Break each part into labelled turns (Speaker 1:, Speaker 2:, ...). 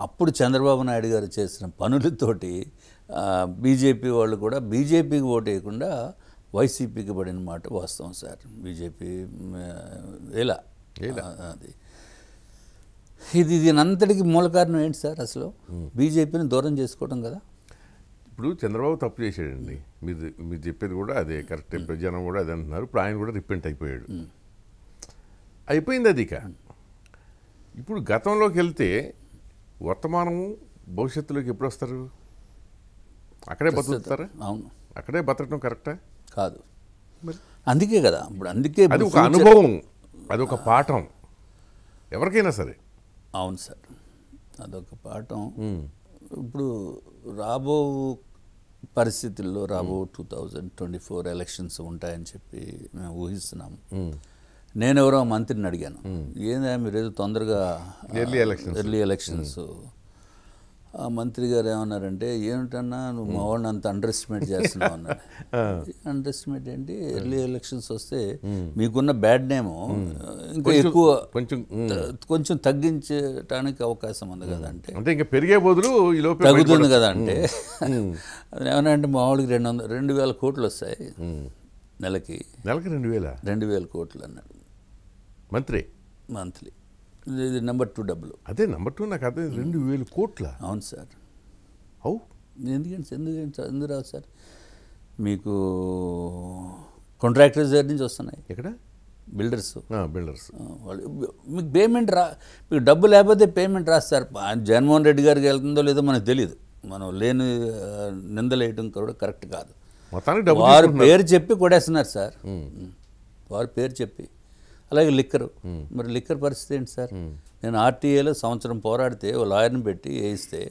Speaker 1: అప్పుడు చంద్రబాబు నాయుడు గారు చేసిన పనులతోటి బీజేపీ వాళ్ళు కూడా బీజేపీకి ఓటు వేయకుండా వైసీపీకి పడిన మాట వాస్తవం సార్. బీజేపీ ఎలా అది. ఇది దీనంతటికి మూల కారణం ఏంటి సార్ అసలు? బీజేపీని దూరం చేసుకోవడం కదా?
Speaker 2: ఇప్పుడు చంద్రబాబు తప్పు చేశాడండి. మీరు మీరు చెప్పేది కూడా అదే. కరెక్ట్. జనం కూడా అదే అంటున్నారు. ఇప్పుడు ఆయన కూడా రిపెంట్ అయిపోయాడు. అయిపోయింది అది ఇక. ఇప్పుడు గతంలోకి వెళ్తే వర్తమానము భవిష్యత్తులోకి ఎప్పుడు వస్తారు? అక్కడే బతుకుతారా?
Speaker 1: అవును.
Speaker 2: అక్కడే బతకడం కరెక్టా?
Speaker 1: కాదు. అందుకే కదా ఇప్పుడు అందుకే
Speaker 2: అది ఒక అనుభవం అది ఒక పాఠం. ఎవరికైనా సరే.
Speaker 1: అవును సార్. అదొక పాఠం. ఇప్పుడు రాబో పరిస్థితుల్లో రాబో two thousand twenty four elections ఉంటాయని చెప్పి మేము ఊహిస్తున్నాము. నేను ఎవరో మంత్రిని అడిగాను. ఏందా మీరు ఏదో తొందరగా
Speaker 2: Early elections.
Speaker 1: ఎర్లీ ఎలక్షన్స్ ఆ మంత్రి గారు ఏమన్నారంటే ఏమిటన్నా నువ్వు మా వాళ్ళని అంత అండర్ ఎస్టిమేట్ చేస్తున్నావు అన్నాడు. అండర్ ఎస్టిమేట్ ఏంటి? ఎర్లీ ఎలక్షన్స్ వస్తే మీకున్న బ్యాడ్ నేమ్ ఇంకా ఎక్కువ
Speaker 2: కొంచెం.
Speaker 1: కొంచెం తగ్గించడానికి అవకాశం ఉంది కదా అంటే.
Speaker 2: ఇంకా పెరిగే బదులు
Speaker 1: తగ్గుతుంది కదా అంటే. ఏమన్నా అంటే మామూలుగా రెండు వందల రెండు వేల కోట్లు వస్తాయి నెలకి.
Speaker 2: నెలకి రెండు వేల?
Speaker 1: రెండు వేల కోట్లు అన్నాడు.
Speaker 2: మంత్రి.
Speaker 1: మంత్లీ. ఇది నెంబర్ టూ డబ్బులు.
Speaker 2: అదే నెంబర్ టూ నాకు అదే రెండు వేలు కోట్ల.
Speaker 1: అవును సార్.
Speaker 2: అవు
Speaker 1: ఎందుకంటే ఎందుకంటే సార్ ఎందుకు రావు సార్? మీకు కాంట్రాక్టర్స్ దగ్గర నుంచి వస్తున్నాయి.
Speaker 2: ఎక్కడ?
Speaker 1: బిల్డర్స్
Speaker 2: బిల్డర్స్
Speaker 1: వాళ్ళు మీకు పేమెంట్ రా మీకు డబ్బు లేకపోతే పేమెంట్ రాస్తారు. జగన్మోహన్ రెడ్డి గారికి వెళ్తుందో లేదో మనకు తెలియదు మనం లేని ఆ, నిందలేయటం కూడా కరెక్ట్ కాదు. వారు పేరు చెప్పి కొడేస్తున్నారు సార్. వారి పేరు చెప్పి. అలాగే లిక్కరు. మరి లిక్కర్ పరిస్థితి ఏంటి సార్? నేను ఆర్టీఏలో సంవత్సరం పోరాడితే ఓ లాయర్ని పెట్టి వేయిస్తే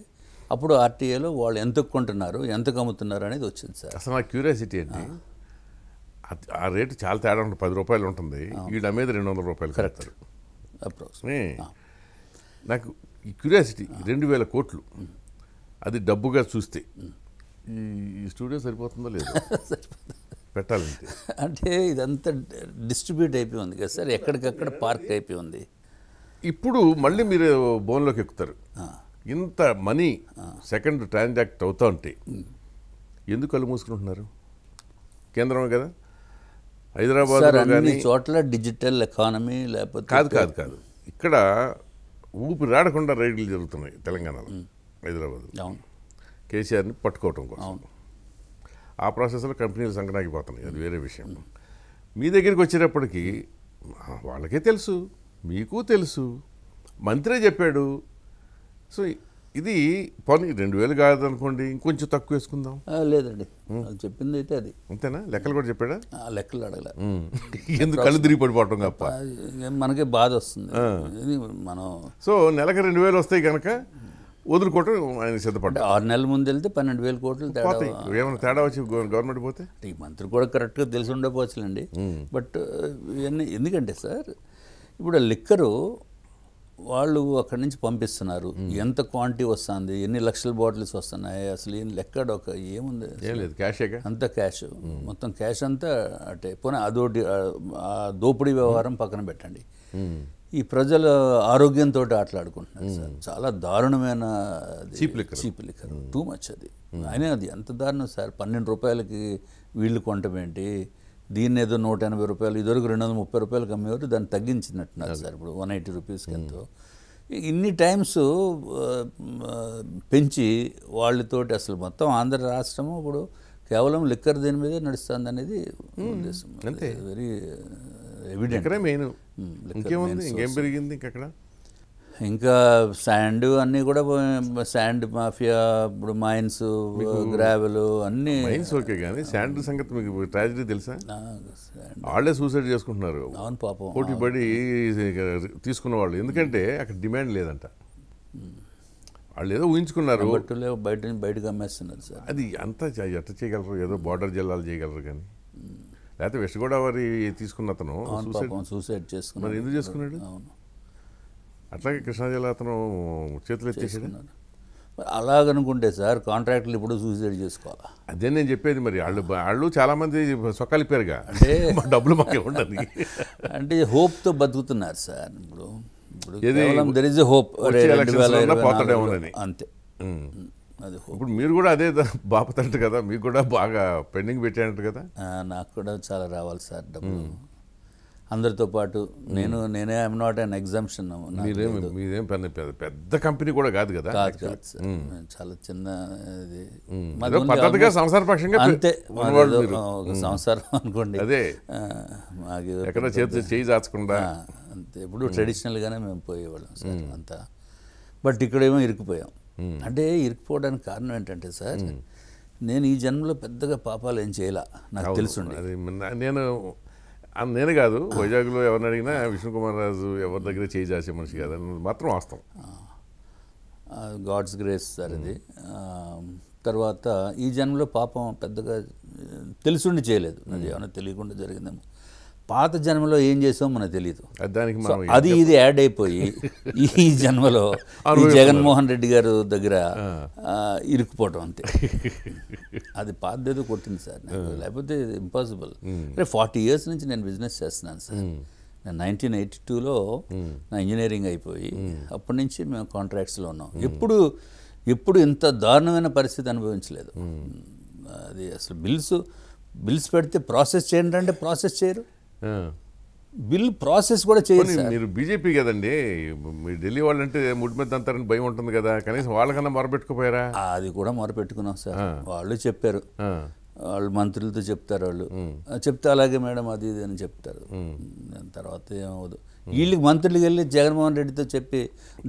Speaker 1: అప్పుడు ఆర్టీఏలో వాళ్ళు ఎంత కొంటున్నారు ఎంత అమ్ముతున్నారు అనేది వచ్చింది సార్.
Speaker 2: అసలు నా క్యూరియాసిటీ అది- ఆ రేటు చాలా తేడా ఉంటుంది. పది రూపాయలు ఉంటుంది. వీళ్ళ మీద రెండు వందల రూపాయలు కరెక్ట్ నాకు ఈ క్యూరియాసిటీ రెండు వేల కోట్లు అది డబ్బుగా చూస్తే ఈ ఈ స్టూడియో సరిపోతుందో లేదో? పెట్టాలంటే
Speaker 1: అంటే ఇదంతా డిస్ట్రిబ్యూట్ అయిపోయి ఉంది కదా సార్ ఎక్కడికక్కడ పార్క్ అయిపోయి ఉంది.
Speaker 2: ఇప్పుడు మళ్ళీ మీరు బోన్లోకి ఎక్కుతారు. ఇంత మనీ సెకండ్ ట్రాన్సాక్ట్ అవుతా ఉంటే ఎందుకు కళ్ళు మూసుకుంటున్నారు? కేంద్రమే కదా? హైదరాబాద్
Speaker 1: అన్ని చోట్ల డిజిటల్ ఎకానమీ లేకపోతే
Speaker 2: కాదు కాదు కాదు. ఇక్కడ ఊపిరాడకుండా రైడ్లు జరుగుతున్నాయి తెలంగాణలో హైదరాబాద్.
Speaker 1: అవును.
Speaker 2: కేసీఆర్ని పట్టుకోవటం కోసం. ఆ ప్రాసెస్లో కంపెనీలు సంకనాగిపోతున్నాయి అది వేరే విషయం. మీ దగ్గరికి వచ్చేటప్పటికి వాళ్ళకే తెలుసు మీకు తెలుసు. మంత్రే చెప్పాడు. సో ఇది పోనీ రెండు వేలు కాదనుకోండి ఇంకొంచెం తక్కువ వేసుకుందాం.
Speaker 1: లేదండి. చెప్పింది అయితే అది.
Speaker 2: అంతేనా? లెక్కలు కూడా చెప్పాడా?
Speaker 1: లెక్కలు అడగలే.
Speaker 2: ఎందుకు కళ్ళు తిరిగి పడిపోవటం తప్ప
Speaker 1: మనకే బాధ వస్తుంది. మనం
Speaker 2: సో నెలకు రెండు వేలు వస్తాయి కనుక వదులుకోవటం ఆయన సిద్ధపడ్డా
Speaker 1: ఆరు నెలల ముందు వెళ్తే పన్నెండు వేల కోట్లు
Speaker 2: ఏమైనా తేడా వచ్చి గవ- గవర్నమెంట్ పోతే?
Speaker 1: ఈ మంత్రి కూడా కరెక్ట్గా తెలిసి ఉండకపోవచ్చులేండి. బట్ ఇవన్నీ ఎందుకంటే సార్ ఇప్పుడు లిక్కరు వాళ్ళు అక్కడి నుంచి పంపిస్తున్నారు. ఎంత క్వాంటిటీ వస్తుంది? ఎన్ని లక్షల బాటిల్స్ వస్తున్నాయి? అసలు ఏం లెక్కడు ఒక ఏముంది?
Speaker 2: లేదు క్యాషేగా
Speaker 1: అంత క్యాష్. మొత్తం క్యాష్ అంతా అంటే. పోనీ అదోటి దోపిడీ వ్యవహారం పక్కన పెట్టండి. ఈ ప్రజల ఆరోగ్యంతో ఆటలాడుకుంటున్నారు సార్. చాలా దారుణమైన. చీప్ లిక్కర్ టూ మచ్ అది. అయినా అది ఎంత దారుణం సార్. పన్నెండు రూపాయలకి వీళ్ళు కొనటం ఏంటి? దీన్ని ఏదో నూట ఎనభై రూపాయలు ఇదివరకు రెండు వందల ముప్పై రూపాయలకి అమ్మేవారు దాన్ని తగ్గించినట్టున్నారు సార్. ఇప్పుడు వన్ ఎయిటీ రూపీస్కి ఎంతో. ఇన్ని టైమ్స్ పెంచి వాళ్ళతోటి అసలు మొత్తం ఆంధ్ర రాష్ట్రము ఇప్పుడు కేవలం లిక్కర్ దీని మీదే నడుస్తుంది అనేది. వెరీ
Speaker 2: ఇక్కడే మెయిన్.
Speaker 1: Liquor
Speaker 2: ఇంకేముంది? ఇంకేం పెరిగింది ఇంకక్కడ?
Speaker 1: ఇంకా శాండ్ అన్నీ కూడా శాండ్ మాఫియా ఇప్పుడు మైన్స్ గ్రావెల్ అన్నీ
Speaker 2: మైన్స్ ఓకే కానీ శాండ్ సంగతి మీకు ట్రాజడీ తెలుసా. వాళ్ళే సూసైడ్ చేసుకుంటున్నారు.
Speaker 1: అవును పాపం.
Speaker 2: పోటీ పడి తీసుకున్న వాళ్ళు. ఎందుకంటే అక్కడ డిమాండ్ లేదంట. వాళ్ళు ఏదో ఊహించుకున్నారు.
Speaker 1: బయట బయటకు అమ్మేస్తున్నారు సార్.
Speaker 2: అది అంతా ఎట్ట చేయగలరు? ఏదో బార్డర్ జిల్లాలు చేయగలరు కానీ. లేకపోతే వెస్ట్ గోదావరి తీసుకున్న అతను సూసైడ్
Speaker 1: సూసైడ్
Speaker 2: మరి ఎందుకు చేసుకున్నాడు?
Speaker 1: అవును.
Speaker 2: అట్లాగే కృష్ణా జిల్లా అతను చేతులు ఎత్తేసాడు?
Speaker 1: అలాగనుకుంటే సార్ కాంట్రాక్టులు ఇప్పుడు సూసైడ్ చేసుకోవాలా?
Speaker 2: అదే నేను చెప్పేది మరి. వాళ్ళు వాళ్ళు చాలా మంది సొక్కాలిపోయారుగా.
Speaker 1: అంటే
Speaker 2: మా డబ్బులు మాకే ఉండదు
Speaker 1: అంటే హోప్తో బతుకుతున్నారు సార్. ఇప్పుడు ఇప్పుడు దెర్ ఇస్ హోప్. అంతే. అది.
Speaker 2: ఇప్పుడు మీరు కూడా అదే బాపతంట కదా మీకు కూడా బాగా పెండింగ్ పెట్టారంట కదా?
Speaker 1: నాకు కూడా చాలా రావాలి సార్ డబ్బులు. అందరితో పాటు నేను నేనే ఐఎమ్ నాట్ అన్ ఎగ్జామ్షన్
Speaker 2: మీరేం పెద్ద కంపెనీ కూడా కాదు కదా
Speaker 1: కాదు కాదు చాలా చిన్న ఇది.
Speaker 2: పద్ధతిగా సంసారపక్షంగా
Speaker 1: అంతే. ఒక సంవత్సరం అనుకోండి.
Speaker 2: అదే.
Speaker 1: మాకు
Speaker 2: ఎక్కడ చేతి చేయి చాచకుండా
Speaker 1: ఆ, అంతే. ఎప్పుడు ట్రెడిషనల్గానే మేము పోయేవాళ్ళం సార్ అంతా. బట్ ఇక్కడేమో ఇరుక్కుపోయాం. అంటే ఇరుక్కుపోవడానికి కారణం ఏంటంటే సార్ నేను ఈ జన్మలో పెద్దగా పాపాలు ఏం చేయాల? నాకు తెలుసుండి.
Speaker 2: అది మొన్న నేను నేను కాదు వైజాగ్లో ఎవరిని అడిగినా విష్ణుకుమార్ రాజు ఎవరి దగ్గర చేయి చాచే మనిషి కాదు మాత్రం వాస్తవం.
Speaker 1: గాడ్స్ గ్రేస్ సార్ ఇది. ఆ, తర్వాత ఈ జన్మలో పాపం పెద్దగా తెలుసుండి చేయలేదు. అది ఏమైనా తెలియకుండా జరిగిందేమో. పాత జన్మలో ఏం చేసామో మనకు తెలియదు
Speaker 2: అది దానికి
Speaker 1: ఇది యాడ్ అయిపోయి ఈ జన్మలో ఈ. జగన్మోహన్ రెడ్డి గారు దగ్గర ఇరుక్కుపోవటం అంతే. అది పాతేదో కొట్టింది సార్ లేకపోతే ఇంపాసిబుల్ అంటే ఫార్టీ ఇయర్స్ నుంచి నేను బిజినెస్ చేస్తున్నాను సార్. నేను నైన్టీన్ ఎయిటీ టూలో నా ఇంజనీరింగ్ అయిపోయి అప్పటి నుంచి మేము కాంట్రాక్ట్స్లో ఉన్నాం. ఎప్పుడు ఎప్పుడు ఇంత దారుణమైన పరిస్థితి అనుభవించలేదు. అది అసలు బిల్స్ బిల్స్ పెడితే ప్రాసెస్ చేయండి అంటే ప్రాసెస్ చేయరు. బిల్ ప్రాసెస్ కూడా సార్.
Speaker 2: మీరు బీజేపీ కదండి మీరు ఢిల్లీ వాళ్ళంటే ముడి మీద అంతారని భయం ఉంటుంది కదా కనీసం వాళ్ళకన్నా మొరపెట్టుకుపోయారా?
Speaker 1: అది కూడా మొరపెట్టుకున్నాం సార్. వాళ్ళు చెప్పారు. వాళ్ళు మంత్రులతో చెప్తారు వాళ్ళు. చెప్తే అలాగే మేడం అది ఇది అని చెప్తారు. దాని తర్వాత ఏమవదు వీళ్ళకి మంత్రులకి వెళ్ళి జగన్మోహన్ రెడ్డితో చెప్పి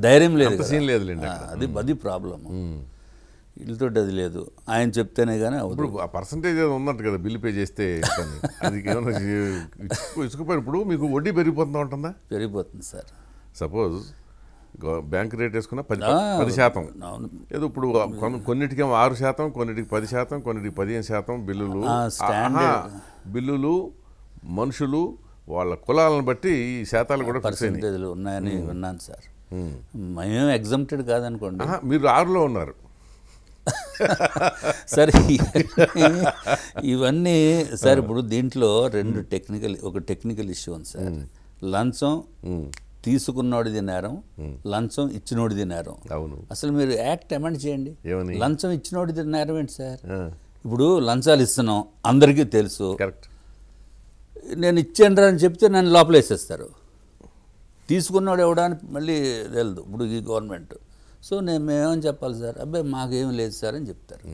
Speaker 1: ధైర్యం లేదు.
Speaker 2: సీన్ లేదులేండి
Speaker 1: అది అది ప్రాబ్లం వీళ్ళతో అది లేదు. ఆయన చెప్తేనే కానీ
Speaker 2: ఇప్పుడు ఆ పర్సంటేజ్ ఏదో ఉందంట కదా బిల్లు పే చేస్తే. అది ఏమన్నా ఇసుకు- ఇసుకుపోయి ఇప్పుడు మీకు వడ్డీ పెరిగిపోతుందా ఉంటుందా?
Speaker 1: పెరిగిపోతుంది సార్.
Speaker 2: సపోజ్ బ్యాంక్ రేట్ వేసుకున్న పది పది శాతం. ఏదో ఇప్పుడు కొన్- కొన్నిటికేమో ఆరు శాతం కొన్నిటికి పది శాతం కొన్నిటికి పదిహేను శాతం బిల్లులు. బిల్లులు మనుషులు వాళ్ళ కులాలను బట్టి ఈ శాతాలు కూడా
Speaker 1: పర్సంటేజ్లు ఉన్నాయని విన్నాను సార్. మేము ఎగ్జామ్టెడ్ కాదనుకోండి.
Speaker 2: మీరు ఆరులో ఉన్నారు.
Speaker 1: సరే ఇవన్నీ సార్ ఇప్పుడు దీంట్లో రెండు టెక్నికల్ ఒక టెక్నికల్ ఇష్యూ ఉంది సార్. లంచం తీసుకున్నోడిది నేరం లంచం ఇచ్చినోడిది నేరం.
Speaker 2: అవును.
Speaker 1: అసలు మీరు యాక్ట్ అమెండ్ చేయండి? లంచం ఇచ్చినోడిది నేరం ఏంటి సార్? ఇప్పుడు లంచాలు ఇస్తున్నాం అందరికీ తెలుసు.
Speaker 2: కరెక్ట్.
Speaker 1: నేను ఇచ్చాను అని చెప్తే నన్ను లోపలేసేస్తారు. తీసుకున్నాడు ఎవడానికి మళ్ళీ తెలియదు ఇప్పుడు ఈ గవర్నమెంట్. సో నేను మేమేమని చెప్పాలి సార్? అబ్బాయి మాకేం లేదు సార్ అని చెప్తారు.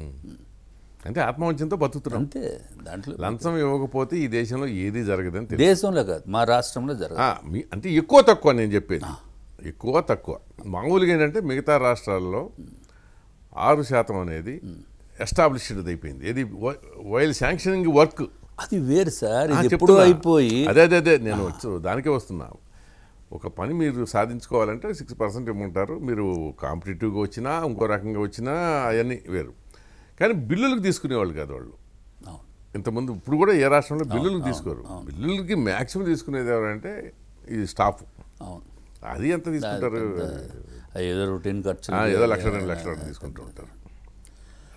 Speaker 2: అంటే ఆత్మవంచంతో బతుకుతున్నాం.
Speaker 1: అంతే దాంట్లో
Speaker 2: లంచం ఇవ్వకపోతే ఈ దేశంలో ఏది జరగదని
Speaker 1: దేశంలో కాదు మా రాష్ట్రంలో జరగదు.
Speaker 2: అంటే ఎక్కువ తక్కువ నేను చెప్పేది. ఎక్కువ తక్కువ. మామూలుగా ఏంటంటే మిగతా రాష్ట్రాల్లో ఆరు శాతం అనేది ఎస్టాబ్లిష్డ్ అయిపోయింది. ఇది వైల్ శాంక్షనింగ్ వర్క్.
Speaker 1: అది వేరు సార్ ఎప్పుడూ అయిపోయి.
Speaker 2: అదే అదే అదే నేను వచ్చు దానికే వస్తున్నా. ఒక పని మీరు సాధించుకోవాలంటే సిక్స్ పర్సెంట్ ఇమ్మంటారు మీరు కాంపిటేటివ్గా వచ్చినా ఇంకో రకంగా వచ్చినా అవన్నీ వేరు. కానీ బిల్లులకు తీసుకునేవాళ్ళు కాదు వాళ్ళు. ఇంతకుముందు ఇప్పుడు కూడా ఏ రాష్ట్రంలో బిల్లులకు తీసుకోరు. బిల్లులకి మ్యాక్సిమం తీసుకునేది ఎవరంటే ఈ స్టాఫ్. అది ఎంత తీసుకుంటారు?
Speaker 1: ఏదో రొటీన్ ఖర్చు
Speaker 2: ఏదో లక్ష రెండు లక్షలు తీసుకుంటూ ఉంటారు.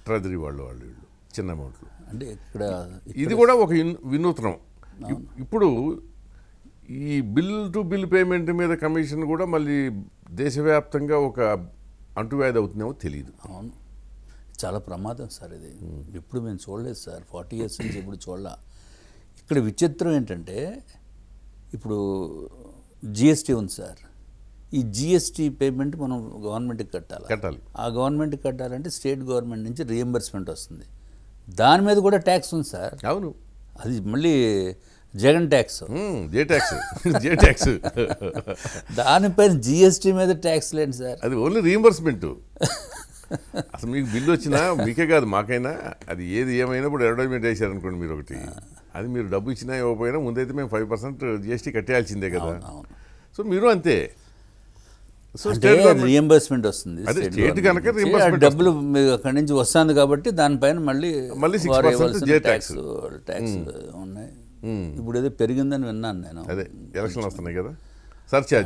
Speaker 2: ట్రెజరీ వాళ్ళు వాళ్ళు వీళ్ళు చిన్న అమౌంట్లు.
Speaker 1: అంటే ఇక్కడ
Speaker 2: ఇది కూడా ఒక వినూత్నం. ఇప్- ఇప్పుడు ఈ బిల్ టు బిల్ పేమెంట్ మీద కమిషన్ కూడా మళ్ళీ దేశవ్యాప్తంగా ఒక అంటువ్యాధి అవుతుందేమో తెలియదు
Speaker 1: అవును. చాలా ప్రమాదం సార్ ఇది. ఇప్పుడు మేము చూడలేదు సార్. ఫార్టీ ఇయర్స్ నుంచి ఇప్పుడు చూడలా. ఇక్కడ విచిత్రం ఏంటంటే ఇప్పుడు జిఎస్టీ ఉంది సార్. ఈ జిఎస్టీ పేమెంట్ మనం గవర్నమెంట్కి కట్టాలి?
Speaker 2: కట్టాలి.
Speaker 1: ఆ గవర్నమెంట్కి కట్టాలంటే స్టేట్ గవర్నమెంట్ నుంచి రియంబర్స్మెంట్ వస్తుంది. దాని మీద కూడా ట్యాక్స్ ఉంది సార్.
Speaker 2: అవును.
Speaker 1: అది మళ్ళీ Jagan tax.
Speaker 2: J tax J tax.
Speaker 1: దానిపైన జిఎస్టీ మీద ట్యాక్స్ లేండి సార్.
Speaker 2: అది ఓన్లీ రీఎంబర్స్మెంట్ అసలు మీకు బిల్లు వచ్చినా మీకే కాదు మాకైనా. అది ఏది ఏమైనా ఇప్పుడు అడ్వర్టైజ్మెంట్ వేశారనుకోండి మీరు ఒకటి. అది మీరు డబ్బు ఇచ్చినా ఇవ్వకపోయినా ముందైతే మేము ఫైవ్ పర్సెంట్ జిఎస్టీ కట్టేయాల్సిందే కదా. సో మీరు అంతే. సో స్టేట్
Speaker 1: రియంబర్స్మెంట్ వస్తుంది state
Speaker 2: కనుక
Speaker 1: డబ్బులు అక్కడి నుంచి వస్తుంది కాబట్టి దానిపైన మళ్ళీ
Speaker 2: మళ్ళీ 6%
Speaker 1: వారు ఇవ్వాల్సిన
Speaker 2: J
Speaker 1: ట్యాక్స్
Speaker 2: tax.
Speaker 1: ట్యాక్స్ ఉన్నాయి. ఇప్పుడు ఏదో పెరిగిందని విన్నాను నేను.
Speaker 2: అదే ఎలక్షన్లు వస్తున్నాయి కదా. సర్చార్జ్